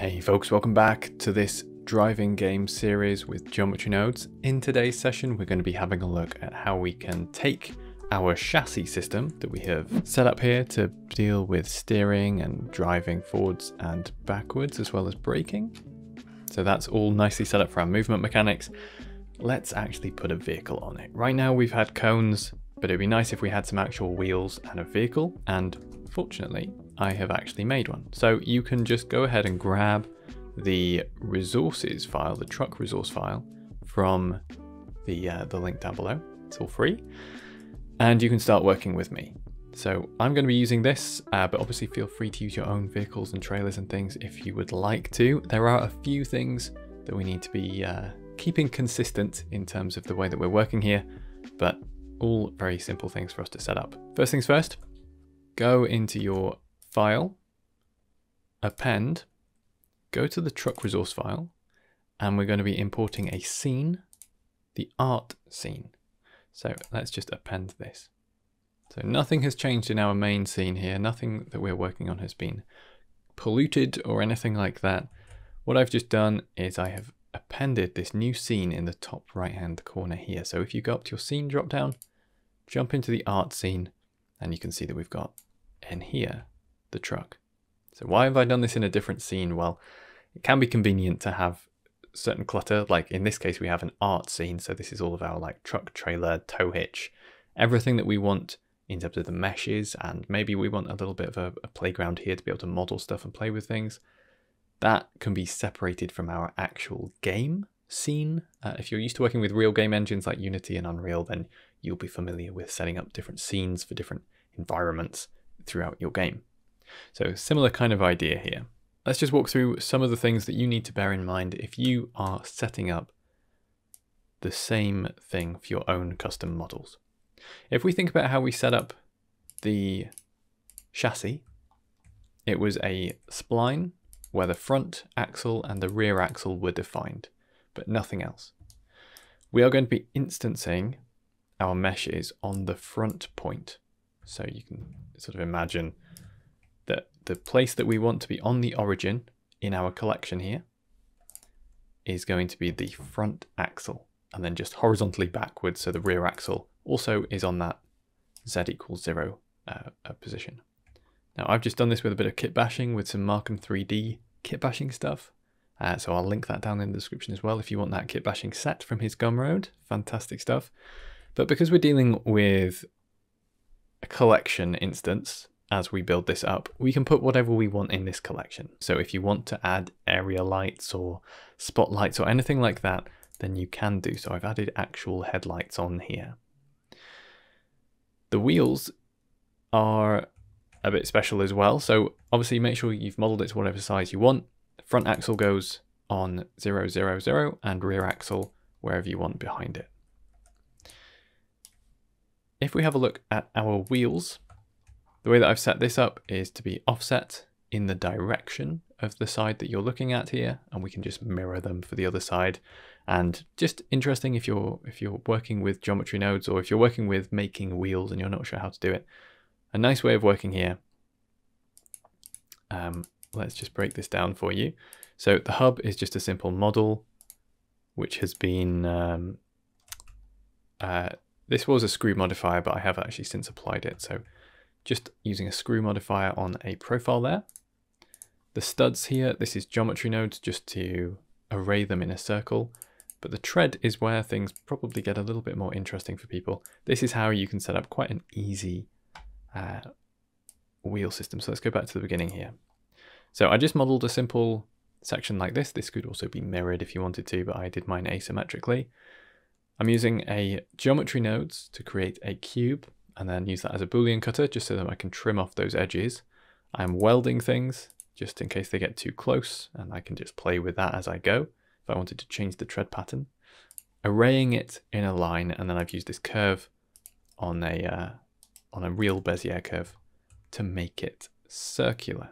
Hey folks, welcome back to this driving game series with geometry nodes. In today's session, we're going to be having a look at how we can take our chassis system that we have set up here to deal with steering and driving forwards and backwards as well as braking. So that's all nicely set up for our movement mechanics. Let's actually put a vehicle on it. Right now we've had cones, but it'd be nice if we had some actual wheels and a vehicle. And fortunately, I have actually made one. So you can just go ahead and grab the resources file, the truck resource file from the, uh, the link down below. It's all free and you can start working with me. So I'm going to be using this, uh, but obviously feel free to use your own vehicles and trailers and things if you would like to. There are a few things that we need to be uh, keeping consistent in terms of the way that we're working here, but all very simple things for us to set up. First things first, go into your file, append, go to the truck resource file, and we're going to be importing a scene, the art scene. So let's just append this. So nothing has changed in our main scene here. Nothing that we're working on has been polluted or anything like that. What I've just done is I have appended this new scene in the top right hand corner here. So if you go up to your scene drop down, jump into the art scene, and you can see that we've got in here the truck. So why have I done this in a different scene? Well, it can be convenient to have certain clutter. Like in this case, we have an art scene. So this is all of our like truck, trailer, tow hitch, everything that we want in terms of the meshes. And maybe we want a little bit of a, a playground here to be able to model stuff and play with things. That can be separated from our actual game scene. Uh, if you're used to working with real game engines like Unity and Unreal, then you'll be familiar with setting up different scenes for different environments throughout your game. So similar kind of idea here. Let's just walk through some of the things that you need to bear in mind if you are setting up the same thing for your own custom models. If we think about how we set up the chassis, it was a spline where the front axle and the rear axle were defined, but nothing else. We are going to be instancing our meshes on the front point. So you can sort of imagine that the place that we want to be on the origin in our collection here is going to be the front axle and then just horizontally backwards so the rear axle also is on that z equals zero uh, uh, position. Now I've just done this with a bit of kit bashing with some Markom 3D kit bashing stuff. Uh, so I'll link that down in the description as well if you want that kit bashing set from his Gumroad. Fantastic stuff. But because we're dealing with a collection instance, as we build this up, we can put whatever we want in this collection. So if you want to add area lights or spotlights or anything like that, then you can do. So I've added actual headlights on here. The wheels are a bit special as well. So obviously make sure you've modeled it to whatever size you want. Front axle goes on 000 and rear axle wherever you want behind it. If we have a look at our wheels, the way that I've set this up is to be offset in the direction of the side that you're looking at here, and we can just mirror them for the other side. And just interesting if you're if you're working with geometry nodes or if you're working with making wheels and you're not sure how to do it, a nice way of working here. Um, let's just break this down for you. So the hub is just a simple model, which has been um, uh, this was a screw modifier, but I have actually since applied it. So just using a screw modifier on a profile there. The studs here, this is geometry nodes just to array them in a circle. But the tread is where things probably get a little bit more interesting for people. This is how you can set up quite an easy uh, wheel system. So let's go back to the beginning here. So I just modeled a simple section like this. This could also be mirrored if you wanted to, but I did mine asymmetrically. I'm using a geometry nodes to create a cube and then use that as a boolean cutter just so that I can trim off those edges. I'm welding things just in case they get too close and I can just play with that as I go if I wanted to change the tread pattern. Arraying it in a line and then I've used this curve on a, uh, on a real Bezier curve to make it circular.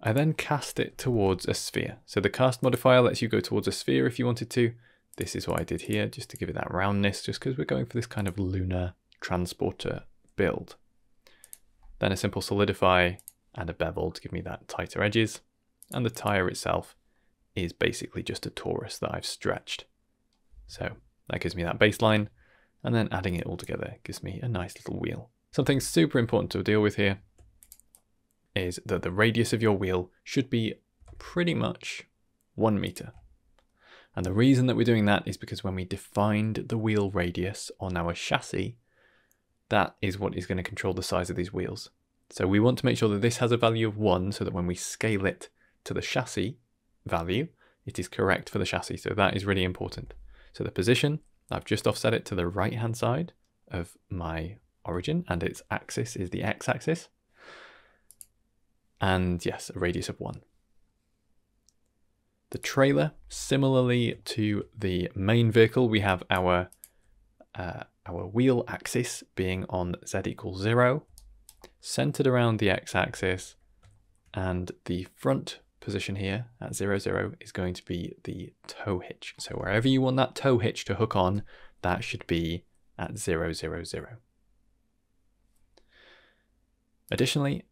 I then cast it towards a sphere. So the cast modifier lets you go towards a sphere if you wanted to. This is what I did here, just to give it that roundness, just because we're going for this kind of lunar transporter build. Then a simple solidify and a bevel to give me that tighter edges. and the tyre itself is basically just a torus that I've stretched. So that gives me that baseline, and then adding it all together gives me a nice little wheel. Something super important to deal with here is that the radius of your wheel should be pretty much one meter. And the reason that we're doing that is because when we defined the wheel radius on our chassis, that is what is going to control the size of these wheels. So we want to make sure that this has a value of 1 so that when we scale it to the chassis value, it is correct for the chassis. So that is really important. So the position, I've just offset it to the right hand side of my origin and its axis is the x-axis. And yes, a radius of 1. The trailer, similarly to the main vehicle, we have our uh, our wheel axis being on z equals 0, centered around the x-axis, and the front position here at 0, 0 is going to be the tow hitch. So wherever you want that tow hitch to hook on, that should be at 0, 0, 0. Additionally,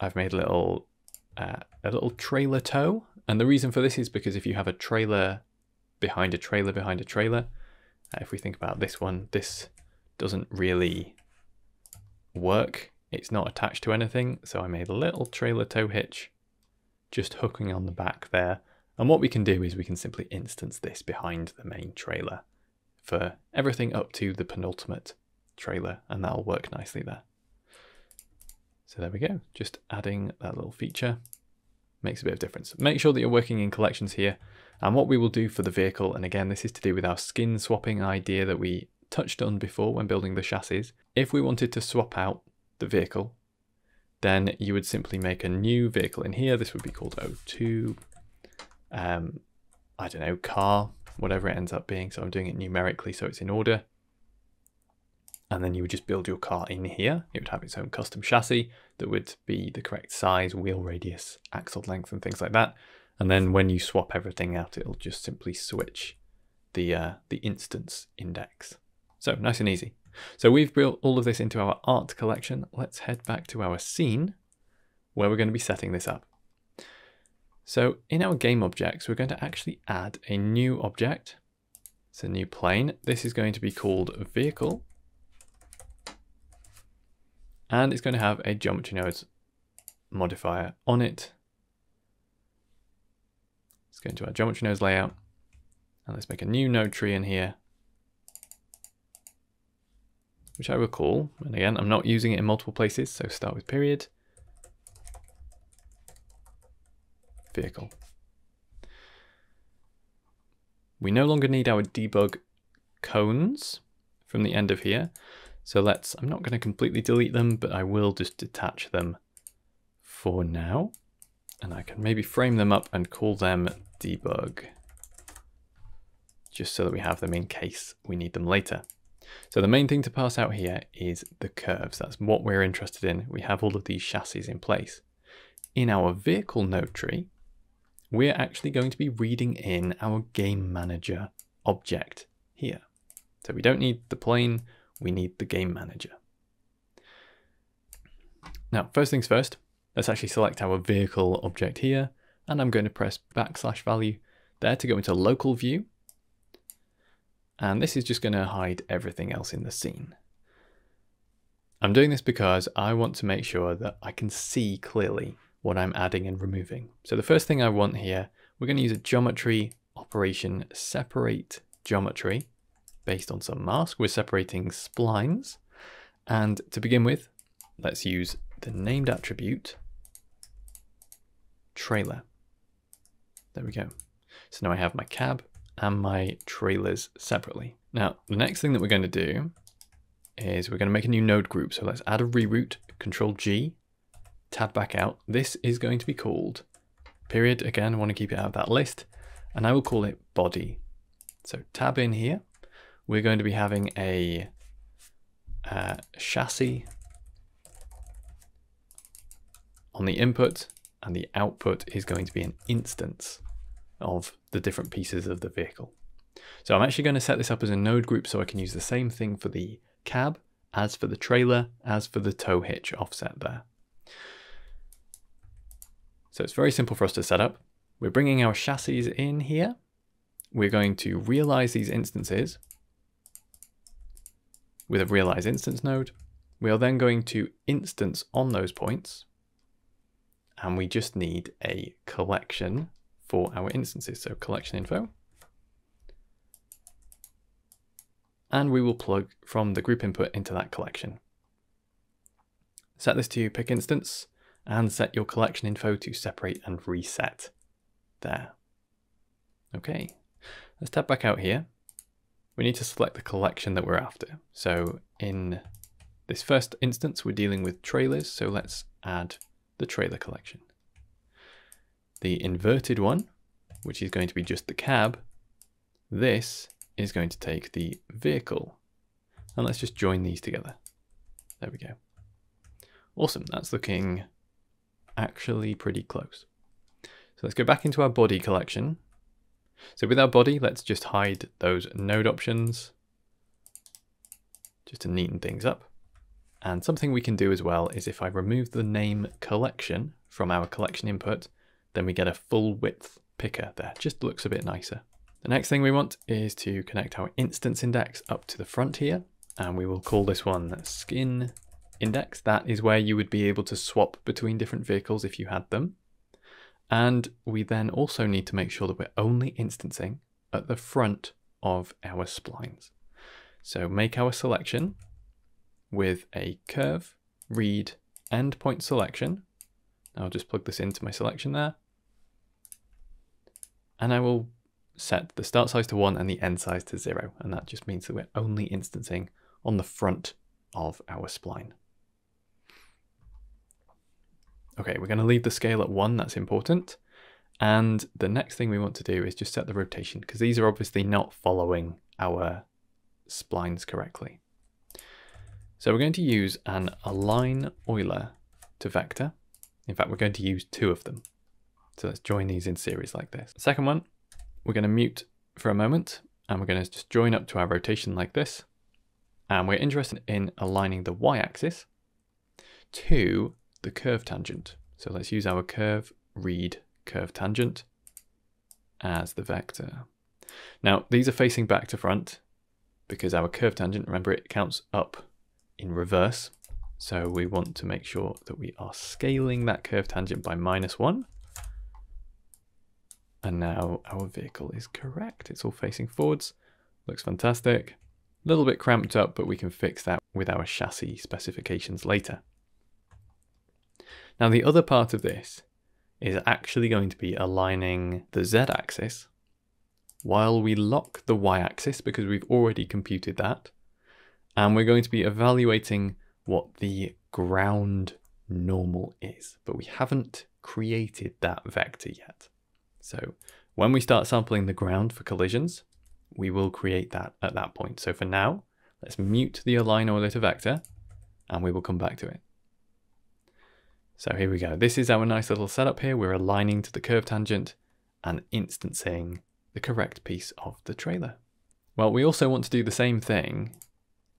I've made a little uh, a little trailer tow, and the reason for this is because if you have a trailer behind a trailer behind a trailer, uh, if we think about this one, this doesn't really work. It's not attached to anything, so I made a little trailer tow hitch just hooking on the back there. And what we can do is we can simply instance this behind the main trailer for everything up to the penultimate trailer, and that'll work nicely there. So there we go, just adding that little feature makes a bit of difference. Make sure that you're working in collections here. And what we will do for the vehicle, and again, this is to do with our skin swapping idea that we touched on before when building the chassis. If we wanted to swap out the vehicle, then you would simply make a new vehicle in here. This would be called O2, um, I don't know, car, whatever it ends up being. So I'm doing it numerically so it's in order and then you would just build your car in here. It would have its own custom chassis that would be the correct size, wheel radius, axle length, and things like that. And then when you swap everything out, it'll just simply switch the uh, the instance index. So nice and easy. So we've built all of this into our art collection. Let's head back to our scene where we're going to be setting this up. So in our game objects, we're going to actually add a new object. It's a new plane. This is going to be called vehicle and it's going to have a geometry nodes modifier on it. Let's go into our geometry nodes layout and let's make a new node tree in here, which I will call, and again, I'm not using it in multiple places, so start with period, vehicle. We no longer need our debug cones from the end of here. So let's, I'm not going to completely delete them, but I will just detach them for now. And I can maybe frame them up and call them debug, just so that we have them in case we need them later. So the main thing to pass out here is the curves. That's what we're interested in. We have all of these chassis in place. In our vehicle node tree, we're actually going to be reading in our game manager object here. So we don't need the plane, we need the game manager. Now, first things first, let's actually select our vehicle object here, and I'm going to press backslash value there to go into local view. And this is just going to hide everything else in the scene. I'm doing this because I want to make sure that I can see clearly what I'm adding and removing. So the first thing I want here, we're going to use a geometry operation separate geometry based on some mask. We're separating splines. And to begin with, let's use the named attribute trailer. There we go. So now I have my cab and my trailers separately. Now, the next thing that we're going to do is we're going to make a new node group. So let's add a reroute, control G, tab back out. This is going to be called period. Again, I want to keep it out of that list and I will call it body. So tab in here we're going to be having a uh, chassis on the input and the output is going to be an instance of the different pieces of the vehicle. So I'm actually going to set this up as a node group so I can use the same thing for the cab as for the trailer, as for the tow hitch offset there. So it's very simple for us to set up. We're bringing our chassis in here. We're going to realize these instances with a realize instance node. We are then going to instance on those points. And we just need a collection for our instances. So collection info. And we will plug from the group input into that collection. Set this to pick instance and set your collection info to separate and reset there. Okay, let's tab back out here. We need to select the collection that we're after. So in this first instance, we're dealing with trailers. So let's add the trailer collection. The inverted one, which is going to be just the cab, this is going to take the vehicle. And let's just join these together. There we go. Awesome, that's looking actually pretty close. So let's go back into our body collection. So with our body, let's just hide those node options just to neaten things up. And something we can do as well is if I remove the name collection from our collection input, then we get a full width picker there. Just looks a bit nicer. The next thing we want is to connect our instance index up to the front here. And we will call this one skin index. That is where you would be able to swap between different vehicles if you had them. And we then also need to make sure that we're only instancing at the front of our splines. So make our selection with a curve, read, endpoint selection. I'll just plug this into my selection there. And I will set the start size to one and the end size to zero. And that just means that we're only instancing on the front of our spline. Okay, we're going to leave the scale at one, that's important. And the next thing we want to do is just set the rotation because these are obviously not following our splines correctly. So we're going to use an align Euler to vector. In fact, we're going to use two of them. So let's join these in series like this. Second one, we're going to mute for a moment and we're going to just join up to our rotation like this. And we're interested in aligning the y-axis to the curve tangent. So let's use our curve read curve tangent as the vector. Now these are facing back to front because our curve tangent, remember it counts up in reverse. So we want to make sure that we are scaling that curve tangent by minus one. And now our vehicle is correct. It's all facing forwards. Looks fantastic. A little bit cramped up, but we can fix that with our chassis specifications later. Now the other part of this is actually going to be aligning the z-axis while we lock the y-axis because we've already computed that. And we're going to be evaluating what the ground normal is, but we haven't created that vector yet. So when we start sampling the ground for collisions, we will create that at that point. So for now, let's mute the align to vector and we will come back to it. So here we go. This is our nice little setup here. We're aligning to the curve tangent and instancing the correct piece of the trailer. Well, we also want to do the same thing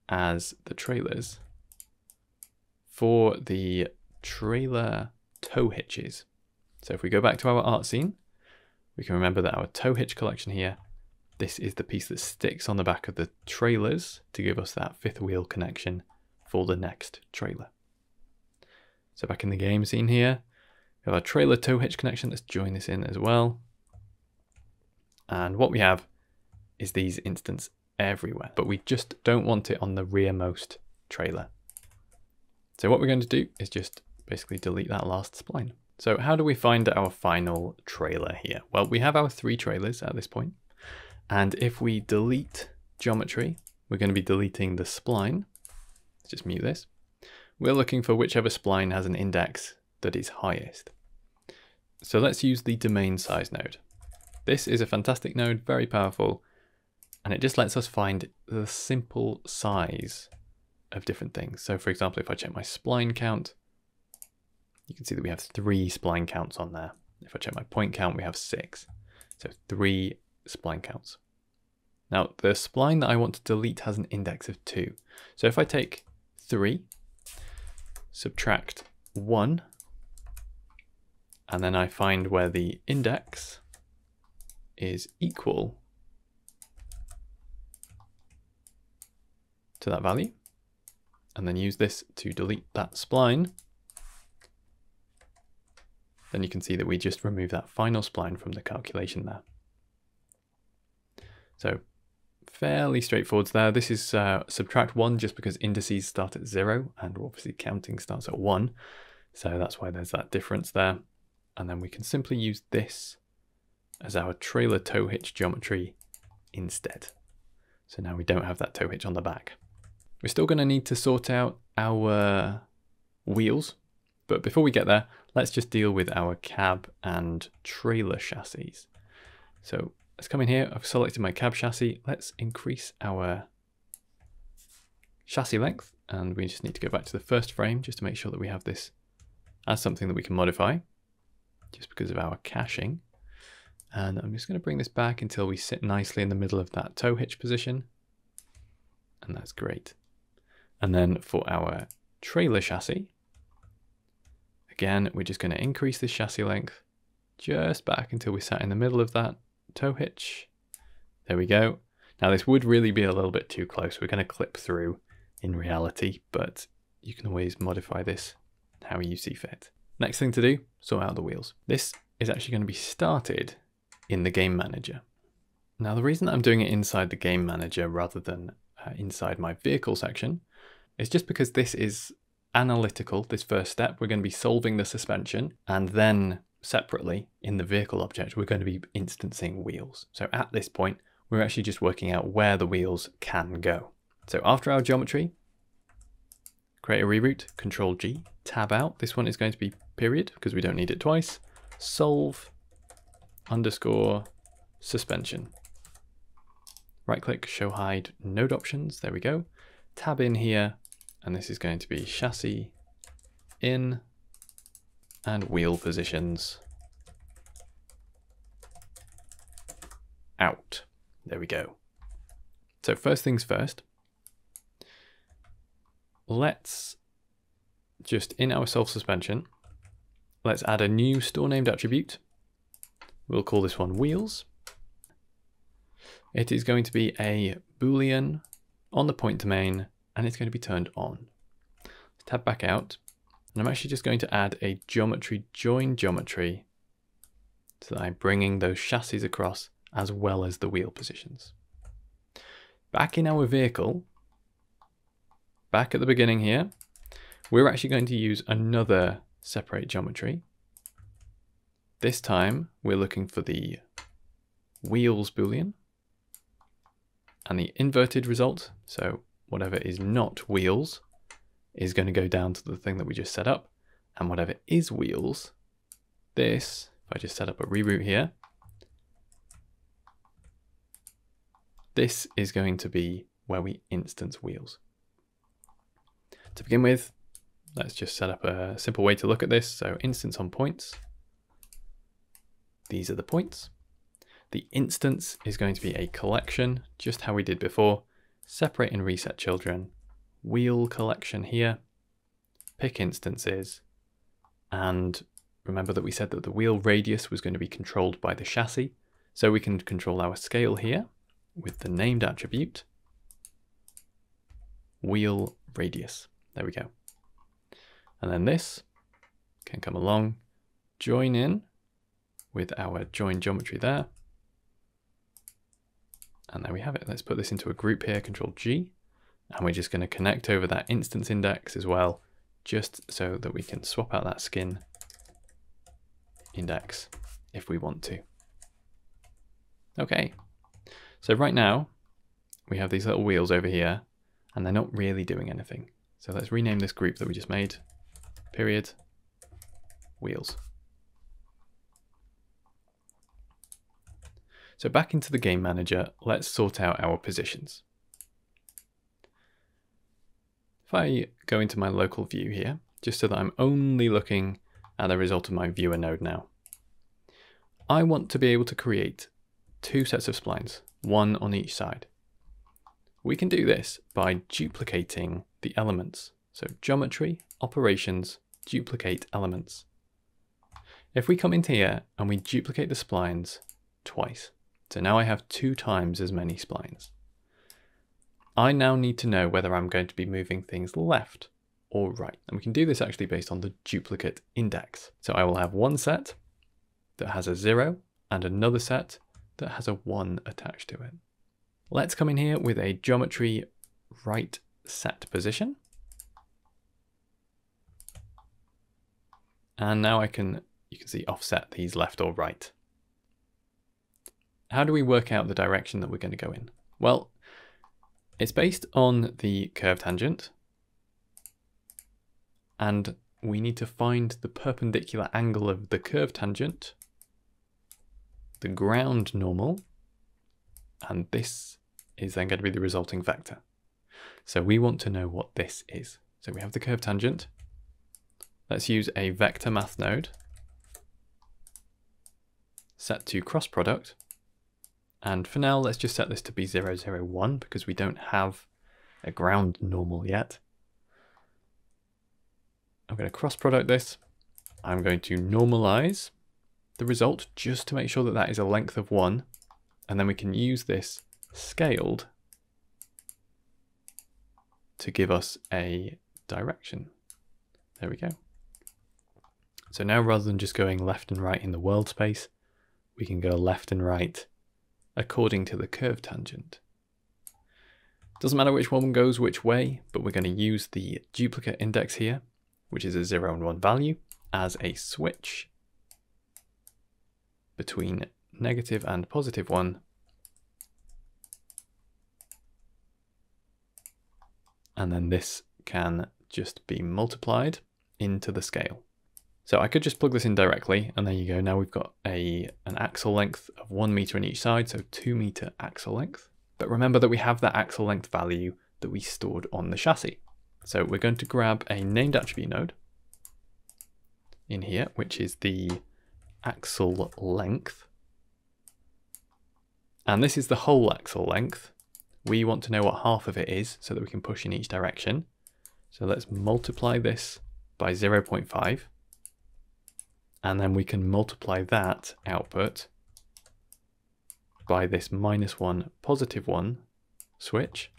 as the trailers for the trailer tow hitches. So if we go back to our art scene, we can remember that our tow hitch collection here, this is the piece that sticks on the back of the trailers to give us that fifth wheel connection for the next trailer. So back in the game scene here, we have our trailer tow hitch connection. Let's join this in as well. And what we have is these instants everywhere, but we just don't want it on the rearmost trailer. So what we're going to do is just basically delete that last spline. So how do we find our final trailer here? Well, we have our three trailers at this point. And if we delete geometry, we're going to be deleting the spline. Let's just mute this. We're looking for whichever spline has an index that is highest. So let's use the domain size node. This is a fantastic node, very powerful, and it just lets us find the simple size of different things. So for example, if I check my spline count, you can see that we have three spline counts on there. If I check my point count, we have six. So three spline counts. Now the spline that I want to delete has an index of two. So if I take three subtract 1 and then I find where the index is equal to that value, and then use this to delete that spline, then you can see that we just remove that final spline from the calculation there. So fairly straightforward there. This is uh, subtract one just because indices start at zero and obviously counting starts at one. So that's why there's that difference there. And then we can simply use this as our trailer tow hitch geometry instead. So now we don't have that tow hitch on the back. We're still going to need to sort out our wheels. But before we get there, let's just deal with our cab and trailer chassis. So let's come in here. I've selected my cab chassis. Let's increase our chassis length. And we just need to go back to the first frame just to make sure that we have this as something that we can modify just because of our caching. And I'm just going to bring this back until we sit nicely in the middle of that tow hitch position. And that's great. And then for our trailer chassis, again, we're just going to increase the chassis length just back until we sat in the middle of that tow hitch. There we go. Now this would really be a little bit too close. We're going to clip through in reality, but you can always modify this how you see fit. Next thing to do, sort out the wheels. This is actually going to be started in the game manager. Now the reason I'm doing it inside the game manager rather than uh, inside my vehicle section is just because this is analytical, this first step. We're going to be solving the suspension and then separately in the vehicle object, we're going to be instancing wheels. So at this point, we're actually just working out where the wheels can go. So after our geometry, create a reroute, control G, tab out. This one is going to be period because we don't need it twice. Solve underscore suspension. Right click, show hide node options. There we go. Tab in here, and this is going to be chassis in and wheel positions out. There we go. So first things first, let's just in our solve suspension, let's add a new store named attribute. We'll call this one wheels. It is going to be a boolean on the point domain and it's going to be turned on. Let's tab back out and I'm actually just going to add a geometry join geometry so that I'm bringing those chassis across as well as the wheel positions. Back in our vehicle, back at the beginning here, we're actually going to use another separate geometry. This time we're looking for the wheels boolean and the inverted result. So whatever is not wheels is going to go down to the thing that we just set up. And whatever is wheels, this, if I just set up a reroute here, this is going to be where we instance wheels. To begin with, let's just set up a simple way to look at this. So instance on points. These are the points. The instance is going to be a collection, just how we did before. Separate and reset children. Wheel collection here. Pick instances. And remember that we said that the wheel radius was going to be controlled by the chassis. So we can control our scale here with the named attribute. Wheel radius. There we go. And then this can come along, join in with our join geometry there. And there we have it. Let's put this into a group here, control G. And we're just going to connect over that instance index as well, just so that we can swap out that skin index if we want to. Okay, so right now we have these little wheels over here and they're not really doing anything. So let's rename this group that we just made, period, wheels. So back into the game manager, let's sort out our positions. If I go into my local view here, just so that I'm only looking at the result of my viewer node now, I want to be able to create two sets of splines, one on each side. We can do this by duplicating the elements. So geometry, operations, duplicate elements. If we come into here and we duplicate the splines twice, so now I have two times as many splines. I now need to know whether I'm going to be moving things left or right. And we can do this actually based on the duplicate index. So I will have one set that has a zero and another set that has a one attached to it. Let's come in here with a geometry right set position. And now I can, you can see offset these left or right. How do we work out the direction that we're going to go in? Well, it's based on the curve tangent. And we need to find the perpendicular angle of the curve tangent, the ground normal, and this is then going to be the resulting vector. So we want to know what this is. So we have the curve tangent. Let's use a vector math node set to cross product and for now, let's just set this to be 0, 0, 1 because we don't have a ground normal yet. I'm going to cross product this. I'm going to normalize the result just to make sure that that is a length of 1. And then we can use this scaled to give us a direction. There we go. So now rather than just going left and right in the world space, we can go left and right according to the curve tangent. Doesn't matter which one goes which way, but we're going to use the duplicate index here, which is a 0 and 1 value, as a switch between negative and positive 1 and then this can just be multiplied into the scale. So I could just plug this in directly and there you go. Now we've got a an axle length of one meter in each side, so two meter axle length. But remember that we have that axle length value that we stored on the chassis. So we're going to grab a named attribute node in here, which is the axle length. And this is the whole axle length. We want to know what half of it is so that we can push in each direction. So let's multiply this by 0.5 and then we can multiply that output by this minus one, positive one switch.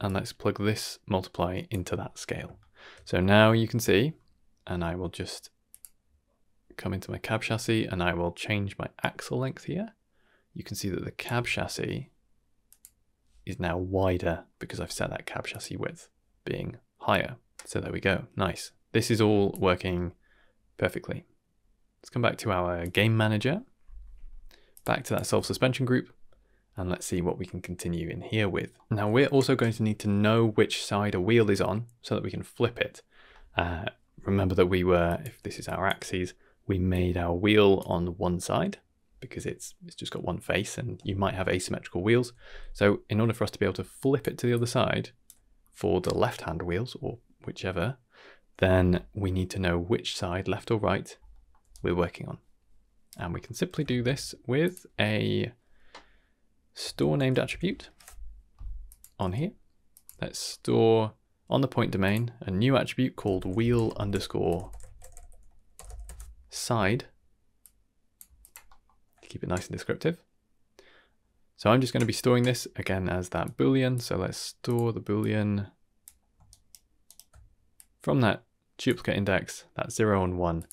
And let's plug this multiply into that scale. So now you can see, and I will just come into my cab chassis and I will change my axle length here. You can see that the cab chassis is now wider because I've set that cab chassis width being higher. So there we go, nice. This is all working perfectly. Let's come back to our game manager, back to that solve suspension group, and let's see what we can continue in here with. Now we're also going to need to know which side a wheel is on so that we can flip it. Uh, remember that we were, if this is our axes, we made our wheel on one side because it's, it's just got one face and you might have asymmetrical wheels. So in order for us to be able to flip it to the other side for the left hand wheels or whichever, then we need to know which side, left or right, we're working on. And we can simply do this with a store named attribute on here. Let's store on the point domain a new attribute called wheel underscore side. Keep it nice and descriptive. So I'm just going to be storing this again as that boolean. So let's store the boolean from that duplicate index, that 0 and 1,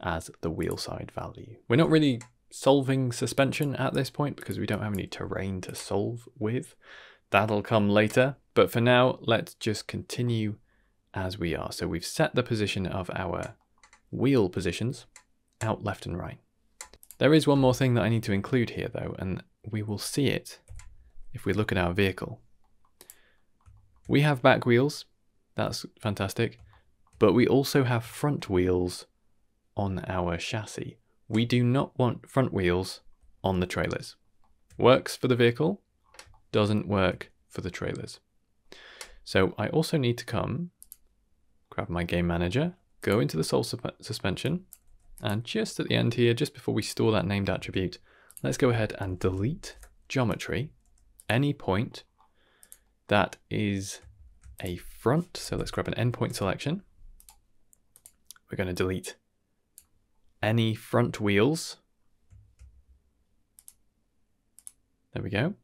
as the wheel side value. We're not really solving suspension at this point because we don't have any terrain to solve with. That'll come later, but for now, let's just continue as we are. So we've set the position of our wheel positions out left and right. There is one more thing that I need to include here though, and we will see it if we look at our vehicle. We have back wheels, that's fantastic, but we also have front wheels on our chassis. We do not want front wheels on the trailers. Works for the vehicle, doesn't work for the trailers. So I also need to come, grab my game manager, go into the solve suspension, and just at the end here, just before we store that named attribute, let's go ahead and delete geometry, any point that is a front. So let's grab an endpoint selection. We're going to delete any front wheels. There we go.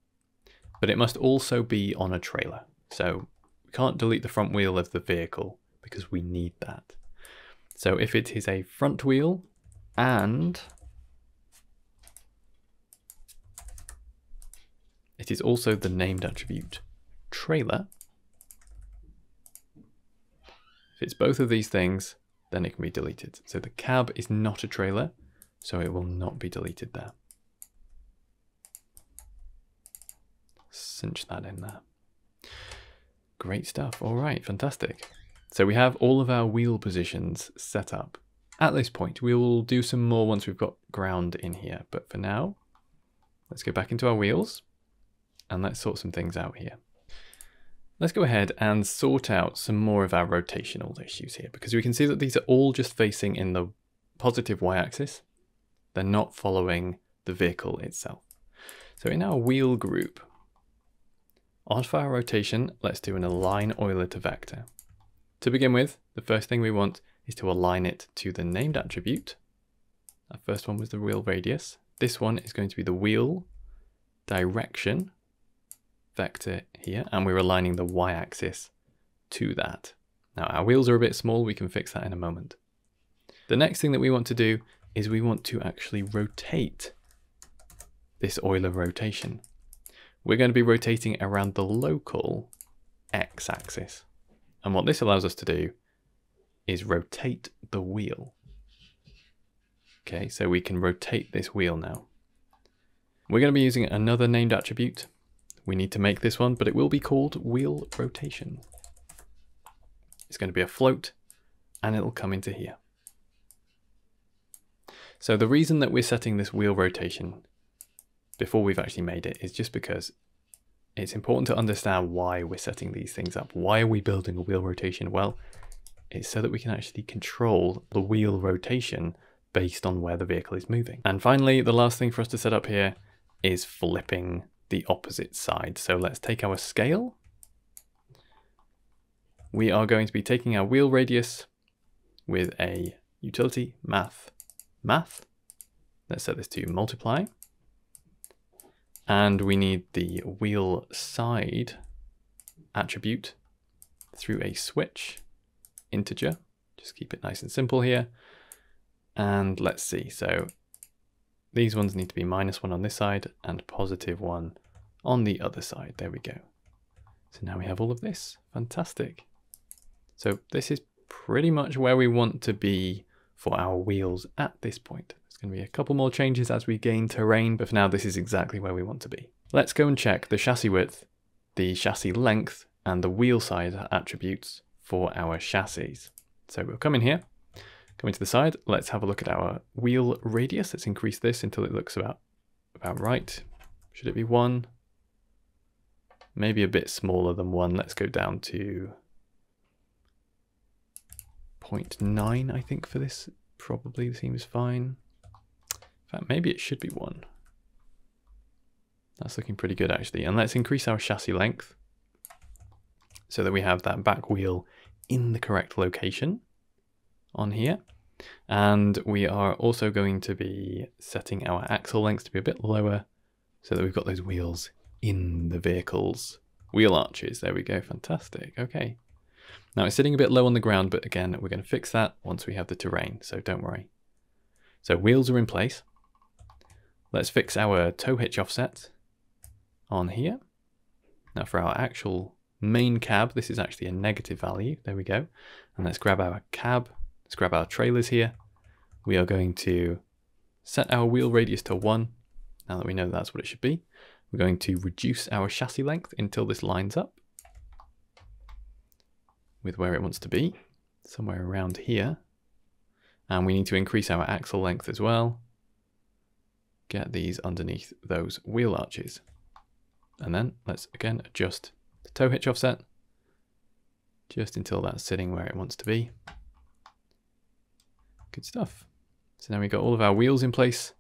But it must also be on a trailer. So we can't delete the front wheel of the vehicle because we need that. So if it is a front wheel and it is also the named attribute trailer, if it's both of these things, then it can be deleted. So the cab is not a trailer, so it will not be deleted there. Cinch that in there. Great stuff. All right, fantastic. So we have all of our wheel positions set up. At this point, we will do some more once we've got ground in here. But for now, let's go back into our wheels and let's sort some things out here. Let's go ahead and sort out some more of our rotational issues here because we can see that these are all just facing in the positive y-axis. They're not following the vehicle itself. So in our wheel group, on for our rotation, let's do an align Euler to vector. To begin with, the first thing we want is to align it to the named attribute. Our first one was the wheel radius. This one is going to be the wheel direction vector here, and we're aligning the y-axis to that. Now our wheels are a bit small, we can fix that in a moment. The next thing that we want to do is we want to actually rotate this Euler rotation. We're going to be rotating around the local x-axis. And what this allows us to do is rotate the wheel. Okay, so we can rotate this wheel now. We're going to be using another named attribute we need to make this one, but it will be called wheel rotation. It's going to be a float and it'll come into here. So the reason that we're setting this wheel rotation before we've actually made it is just because it's important to understand why we're setting these things up. Why are we building a wheel rotation? Well, it's so that we can actually control the wheel rotation based on where the vehicle is moving. And finally, the last thing for us to set up here is flipping the opposite side. So let's take our scale. We are going to be taking our wheel radius with a utility math math. Let's set this to multiply. And we need the wheel side attribute through a switch integer. Just keep it nice and simple here. And let's see. So these ones need to be minus one on this side and positive one on the other side. There we go. So now we have all of this. Fantastic. So this is pretty much where we want to be for our wheels at this point. There's going to be a couple more changes as we gain terrain, but for now this is exactly where we want to be. Let's go and check the chassis width, the chassis length, and the wheel size attributes for our chassis. So we'll come in here, Coming to the side, let's have a look at our wheel radius. Let's increase this until it looks about, about right. Should it be one? Maybe a bit smaller than one. Let's go down to 0.9, I think, for this. Probably seems fine. In fact, maybe it should be one. That's looking pretty good, actually. And let's increase our chassis length so that we have that back wheel in the correct location on here. And we are also going to be setting our axle lengths to be a bit lower so that we've got those wheels in the vehicle's wheel arches. There we go, fantastic, okay. Now it's sitting a bit low on the ground, but again, we're gonna fix that once we have the terrain, so don't worry. So wheels are in place. Let's fix our tow hitch offset on here. Now for our actual main cab, this is actually a negative value. There we go. And let's grab our cab Let's grab our trailers here. We are going to set our wheel radius to 1, now that we know that's what it should be. We're going to reduce our chassis length until this lines up with where it wants to be, somewhere around here. And we need to increase our axle length as well. Get these underneath those wheel arches. And then let's again adjust the tow hitch offset just until that's sitting where it wants to be. Good stuff. So now we've got all of our wheels in place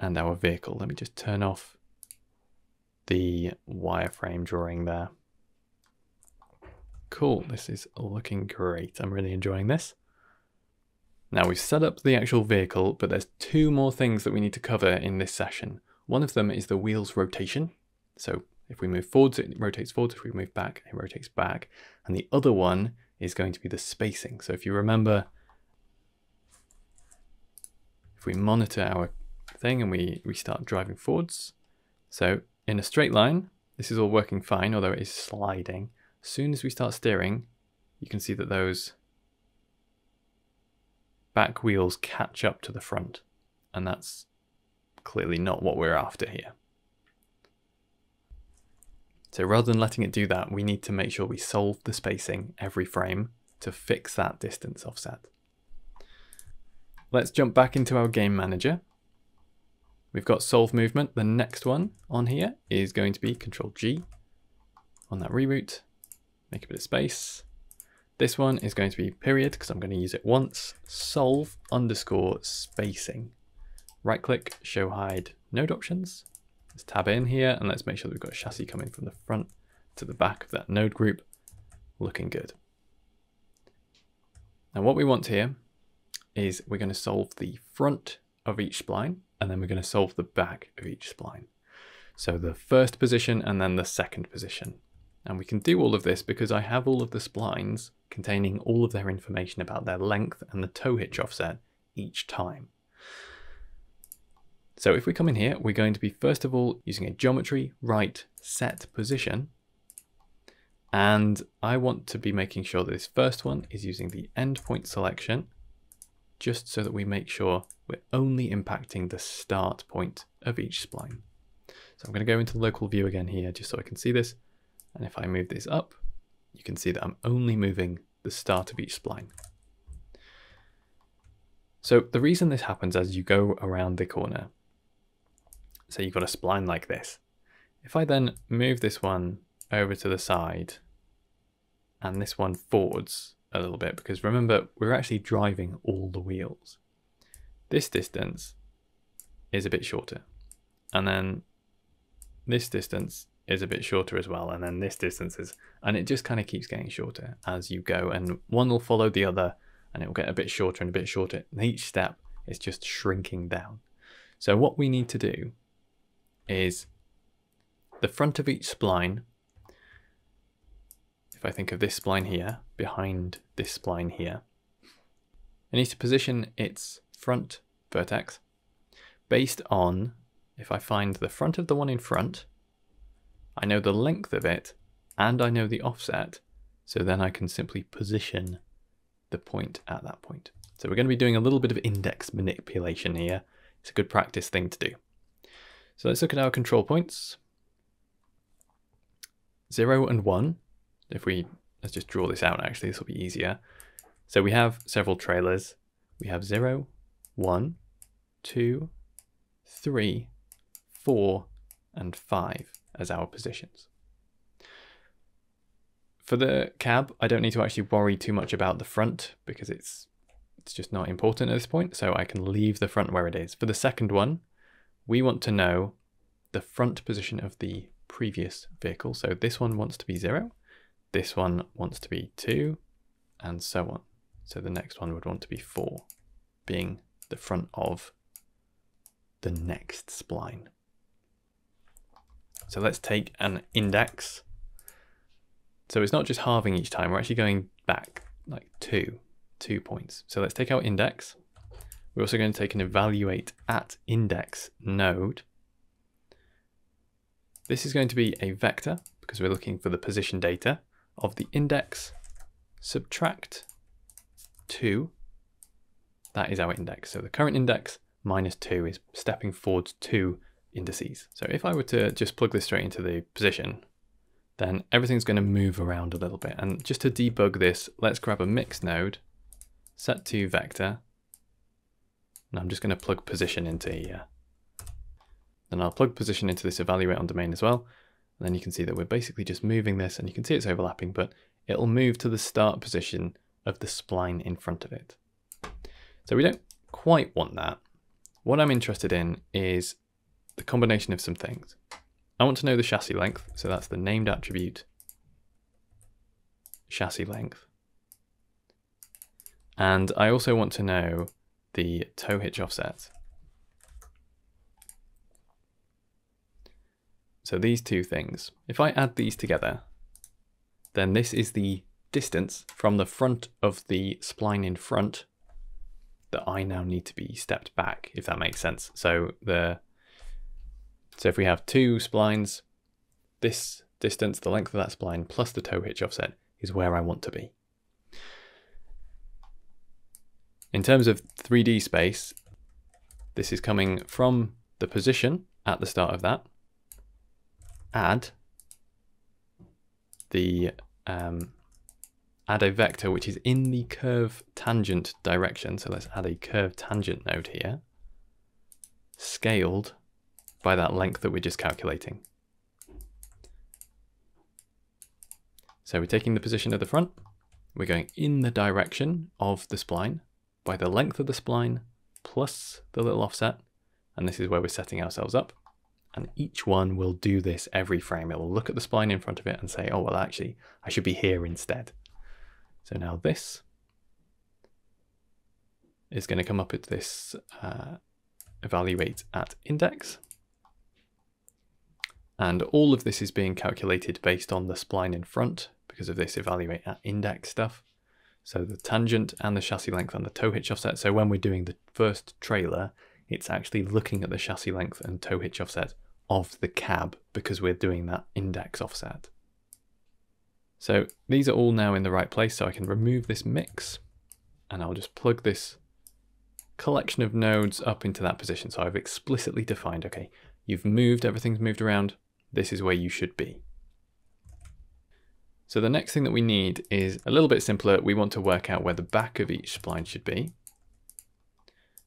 and our vehicle. Let me just turn off the wireframe drawing there. Cool, this is looking great. I'm really enjoying this. Now we've set up the actual vehicle, but there's two more things that we need to cover in this session. One of them is the wheel's rotation. So if we move forwards, it rotates forwards. If we move back, it rotates back. And the other one is going to be the spacing. So if you remember, we monitor our thing and we, we start driving forwards, so in a straight line, this is all working fine, although it is sliding. As soon as we start steering, you can see that those back wheels catch up to the front. And that's clearly not what we're after here. So rather than letting it do that, we need to make sure we solve the spacing every frame to fix that distance offset. Let's jump back into our game manager. We've got solve movement. The next one on here is going to be control G on that reroute. Make a bit of space. This one is going to be period because I'm going to use it once. Solve underscore spacing. Right click, show hide node options. Let's tab in here and let's make sure that we've got chassis coming from the front to the back of that node group. Looking good. Now what we want here is we're going to solve the front of each spline and then we're going to solve the back of each spline. So the first position and then the second position. And we can do all of this because I have all of the splines containing all of their information about their length and the tow hitch offset each time. So if we come in here, we're going to be first of all using a geometry right set position. And I want to be making sure that this first one is using the endpoint selection, just so that we make sure we're only impacting the start point of each spline. So I'm going to go into local view again here just so I can see this. And if I move this up, you can see that I'm only moving the start of each spline. So the reason this happens as you go around the corner, so you've got a spline like this. If I then move this one over to the side and this one forwards a little bit, because remember, we're actually driving all the wheels. This distance is a bit shorter. And then this distance is a bit shorter as well. And then this distance is, and it just kind of keeps getting shorter as you go. And one will follow the other and it will get a bit shorter and a bit shorter. And each step is just shrinking down. So what we need to do is the front of each spline. I think of this spline here, behind this spline here, I need to position its front vertex based on if I find the front of the one in front, I know the length of it and I know the offset, so then I can simply position the point at that point. So we're going to be doing a little bit of index manipulation here. It's a good practice thing to do. So let's look at our control points. 0 and 1. If we, let's just draw this out actually, this will be easier. So we have several trailers. We have 0, 1, 2, 3, 4, and 5 as our positions. For the cab, I don't need to actually worry too much about the front because it's it's just not important at this point, so I can leave the front where it is. For the second one, we want to know the front position of the previous vehicle. So this one wants to be 0, this one wants to be 2, and so on. So the next one would want to be 4, being the front of the next spline. So let's take an index. So it's not just halving each time, we're actually going back like two, two points. So let's take our index. We're also going to take an evaluate at index node. This is going to be a vector because we're looking for the position data of the index subtract 2. That is our index. So the current index minus 2 is stepping forward two indices. So if I were to just plug this straight into the position, then everything's going to move around a little bit. And just to debug this, let's grab a mix node, set to vector, and I'm just going to plug position into here. Then I'll plug position into this evaluate on domain as well. And then you can see that we're basically just moving this, and you can see it's overlapping, but it'll move to the start position of the spline in front of it. So we don't quite want that. What I'm interested in is the combination of some things. I want to know the chassis length, so that's the named attribute chassis length. And I also want to know the tow hitch offset. So these two things, if I add these together, then this is the distance from the front of the spline in front that I now need to be stepped back, if that makes sense. So the so if we have two splines, this distance, the length of that spline plus the tow hitch offset is where I want to be. In terms of 3D space, this is coming from the position at the start of that, add the um, add a vector which is in the curve tangent direction. So let's add a curve tangent node here, scaled by that length that we're just calculating. So we're taking the position of the front, we're going in the direction of the spline, by the length of the spline plus the little offset. And this is where we're setting ourselves up. And each one will do this every frame. It will look at the spline in front of it and say, oh, well, actually, I should be here instead. So now this is going to come up with this uh, evaluate at index. And all of this is being calculated based on the spline in front because of this evaluate at index stuff. So the tangent and the chassis length and the tow hitch offset. So when we're doing the first trailer, it's actually looking at the chassis length and tow hitch offset of the cab because we're doing that index offset. So these are all now in the right place. So I can remove this mix and I'll just plug this collection of nodes up into that position. So I've explicitly defined, okay, you've moved, everything's moved around. This is where you should be. So the next thing that we need is a little bit simpler. We want to work out where the back of each spline should be.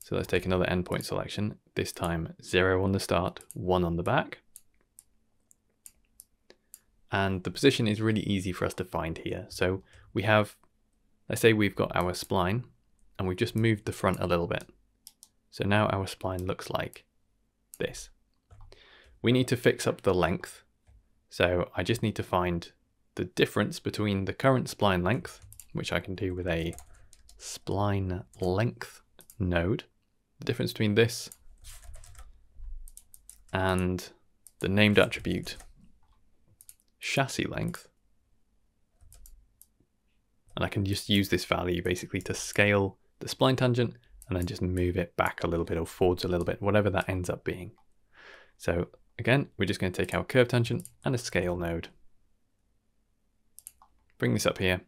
So let's take another endpoint selection, this time zero on the start, one on the back. And the position is really easy for us to find here. So we have, let's say we've got our spline and we've just moved the front a little bit. So now our spline looks like this. We need to fix up the length. So I just need to find the difference between the current spline length, which I can do with a spline length node, the difference between this and the named attribute chassis length. And I can just use this value basically to scale the spline tangent and then just move it back a little bit or forwards a little bit, whatever that ends up being. So again, we're just going to take our curve tangent and a scale node Bring this up here.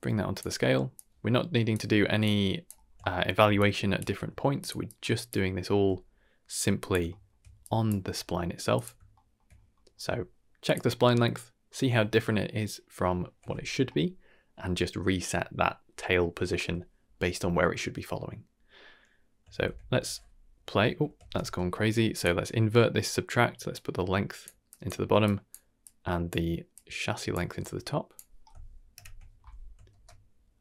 Bring that onto the scale. We're not needing to do any uh, evaluation at different points. We're just doing this all simply on the spline itself. So check the spline length, see how different it is from what it should be, and just reset that tail position based on where it should be following. So let's play. Oh, that's gone crazy. So let's invert this subtract. Let's put the length into the bottom and the chassis length into the top.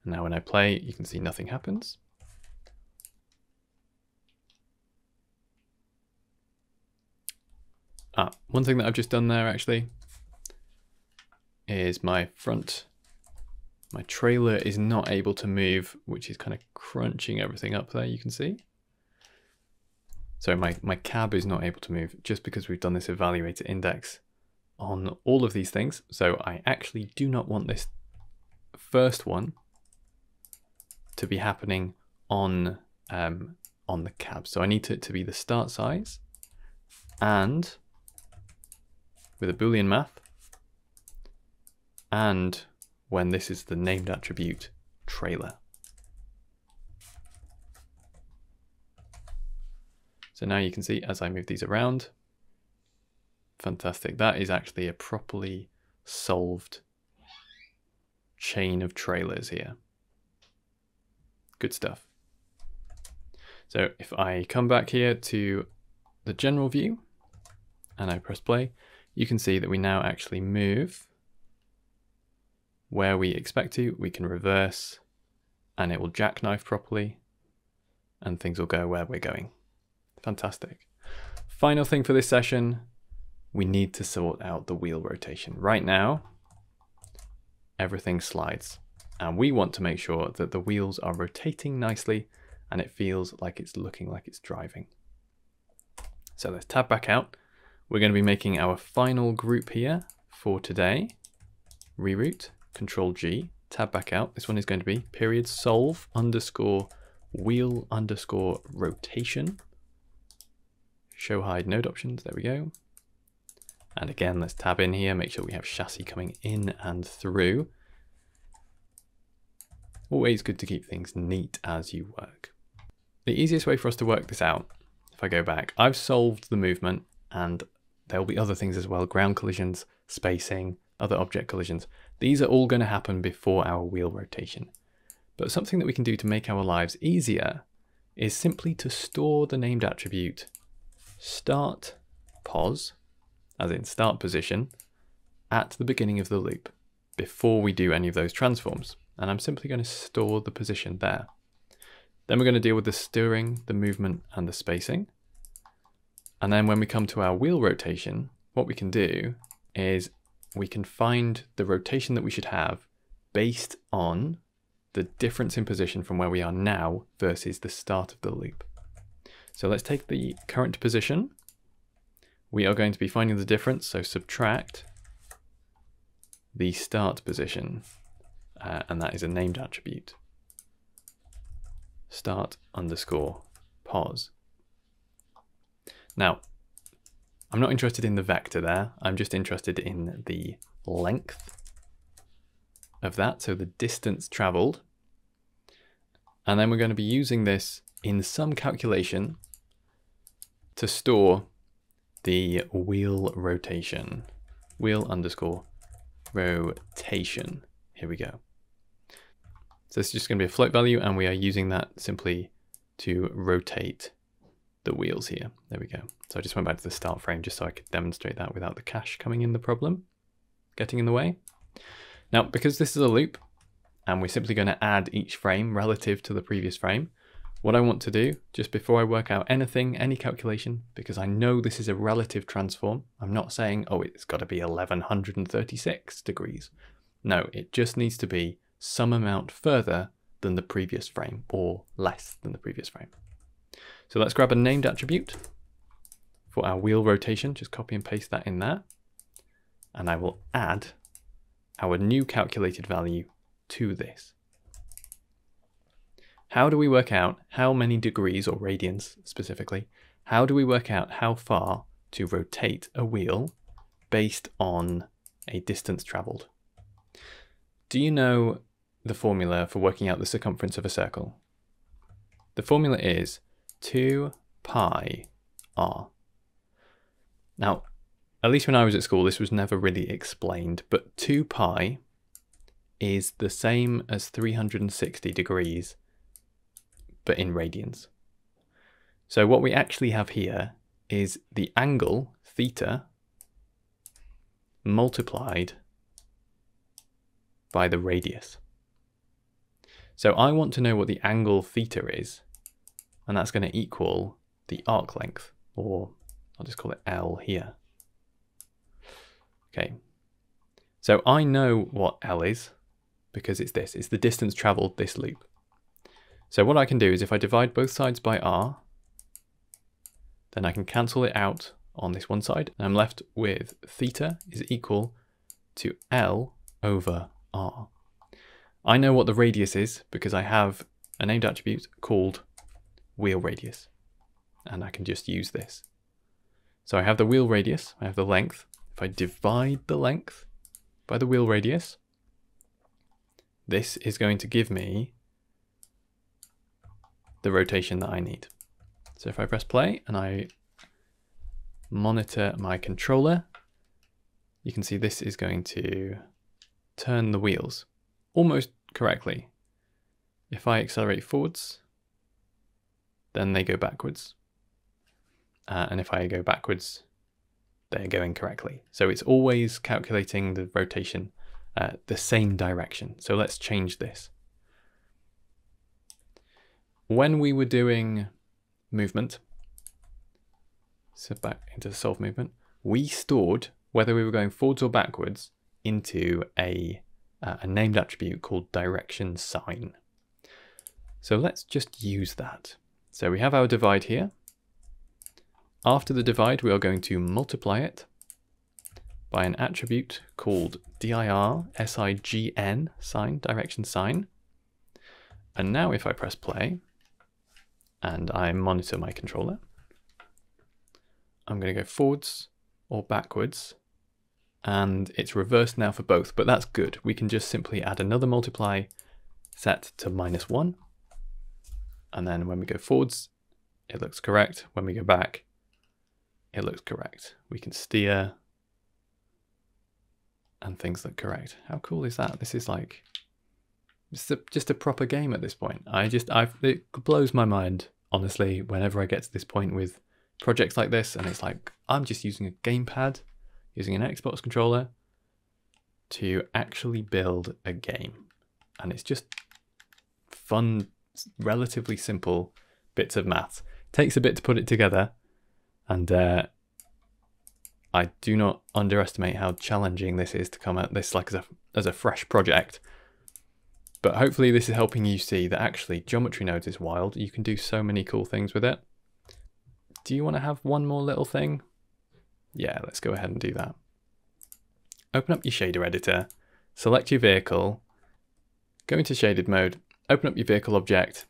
Now when I play, you can see nothing happens. Ah, one thing that I've just done there actually is my front, my trailer is not able to move, which is kind of crunching everything up there, you can see. So my, my cab is not able to move just because we've done this evaluator index on all of these things. So I actually do not want this first one to be happening on um, on the cab. So I need it to be the start size and with a boolean math and when this is the named attribute trailer. So now you can see as I move these around, fantastic. That is actually a properly solved chain of trailers here. Good stuff. So if I come back here to the general view and I press play, you can see that we now actually move where we expect to. We can reverse and it will jackknife properly and things will go where we're going. Fantastic. Final thing for this session, we need to sort out the wheel rotation. Right now, everything slides. And we want to make sure that the wheels are rotating nicely and it feels like it's looking like it's driving. So let's tab back out. We're going to be making our final group here for today. Reroute, Control G, tab back out. This one is going to be period solve underscore wheel underscore rotation. Show hide node options, there we go. And again, let's tab in here, make sure we have chassis coming in and through. Always good to keep things neat as you work. The easiest way for us to work this out, if I go back, I've solved the movement and there will be other things as well, ground collisions, spacing, other object collisions. These are all going to happen before our wheel rotation. But something that we can do to make our lives easier is simply to store the named attribute start pos, as in start position, at the beginning of the loop before we do any of those transforms. And I'm simply going to store the position there. Then we're going to deal with the steering, the movement, and the spacing. And then when we come to our wheel rotation, what we can do is we can find the rotation that we should have based on the difference in position from where we are now versus the start of the loop. So let's take the current position. We are going to be finding the difference, so subtract the start position, uh, and that is a named attribute start underscore pos. Now, I'm not interested in the vector there. I'm just interested in the length of that, so the distance traveled. And then we're going to be using this in some calculation to store the wheel rotation. Wheel underscore rotation. Here we go. So is just going to be a float value and we are using that simply to rotate the wheels here. There we go. So I just went back to the start frame just so I could demonstrate that without the cache coming in the problem, getting in the way. Now, because this is a loop and we're simply going to add each frame relative to the previous frame, what I want to do, just before I work out anything, any calculation, because I know this is a relative transform, I'm not saying, oh, it's got to be 1136 degrees. No, it just needs to be some amount further than the previous frame or less than the previous frame. So let's grab a named attribute for our wheel rotation. Just copy and paste that in there. And I will add our new calculated value to this. How do we work out how many degrees or radians specifically? How do we work out how far to rotate a wheel based on a distance traveled? Do you know the formula for working out the circumference of a circle? The formula is 2 pi r. Now, at least when I was at school, this was never really explained, but 2 pi is the same as 360 degrees, but in radians. So what we actually have here is the angle, theta, multiplied by the radius. So I want to know what the angle theta is, and that's going to equal the arc length, or I'll just call it L here. Okay, so I know what L is, because it's this, it's the distance traveled this loop. So what I can do is if I divide both sides by r, then I can cancel it out on this one side, and I'm left with theta is equal to L over r. I know what the radius is because I have a named attribute called wheel radius. And I can just use this. So I have the wheel radius, I have the length. If I divide the length by the wheel radius, this is going to give me the rotation that I need. So if I press play and I monitor my controller, you can see this is going to turn the wheels almost correctly. If I accelerate forwards, then they go backwards. Uh, and if I go backwards, they're going correctly. So it's always calculating the rotation uh, the same direction. So let's change this. When we were doing movement, so back into the solve movement, we stored whether we were going forwards or backwards into a uh, a named attribute called direction sign. So let's just use that. So we have our divide here. After the divide, we are going to multiply it by an attribute called dir sign, sign, direction sign. And now if I press play and I monitor my controller, I'm going to go forwards or backwards and it's reversed now for both, but that's good. We can just simply add another multiply set to minus one. And then when we go forwards, it looks correct. When we go back, it looks correct. We can steer and things look correct. How cool is that? This is like just a, just a proper game at this point. I just I it blows my mind honestly whenever I get to this point with projects like this and it's like I'm just using a gamepad, using an Xbox controller to actually build a game. And it's just fun, relatively simple bits of math. takes a bit to put it together and uh, I do not underestimate how challenging this is to come at this like as a, as a fresh project. But hopefully this is helping you see that actually geometry nodes is wild. You can do so many cool things with it. Do you want to have one more little thing? Yeah, let's go ahead and do that. Open up your shader editor, select your vehicle, go into shaded mode, open up your vehicle object,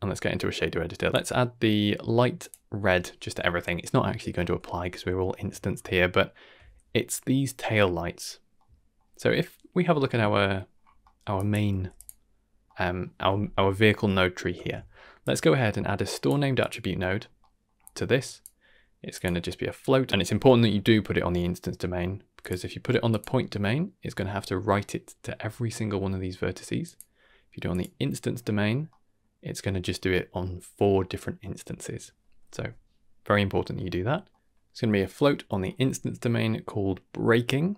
and let's get into a shader editor. Let's add the light red just to everything. It's not actually going to apply because we're all instanced here, but it's these tail lights. So if we have a look at our our main um, our, our vehicle node tree here, let's go ahead and add a store named attribute node to this. It's going to just be a float, and it's important that you do put it on the instance domain because if you put it on the point domain, it's going to have to write it to every single one of these vertices. If you do it on the instance domain, it's going to just do it on four different instances. So very important that you do that. It's going to be a float on the instance domain called braking.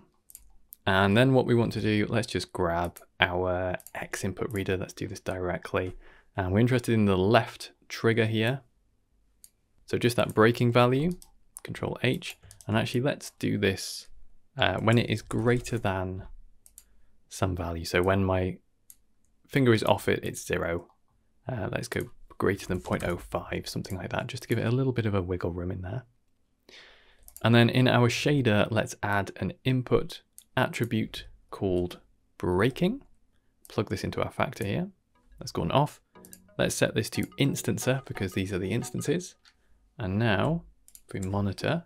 And then what we want to do, let's just grab our X input reader. Let's do this directly. And we're interested in the left trigger here. So just that braking value, control H. And actually let's do this uh, when it is greater than some value. So when my finger is off it, it's zero. Uh, let's go greater than 0.05, something like that, just to give it a little bit of a wiggle room in there. And then in our shader, let's add an input attribute called braking. Plug this into our factor here. Let's go on off. Let's set this to instancer because these are the instances. And now, if we monitor,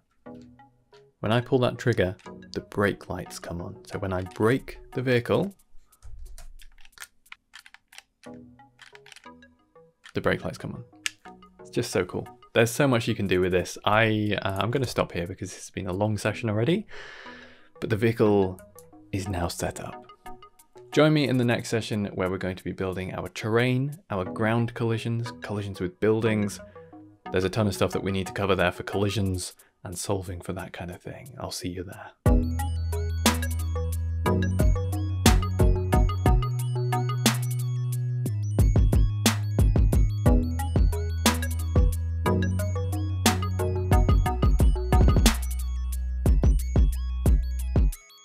when I pull that trigger, the brake lights come on. So when I brake the vehicle, the brake lights come on. It's just so cool. There's so much you can do with this. I, uh, I'm going to stop here because it's been a long session already, but the vehicle is now set up. Join me in the next session where we're going to be building our terrain, our ground collisions, collisions with buildings. There's a ton of stuff that we need to cover there for collisions and solving for that kind of thing. I'll see you there.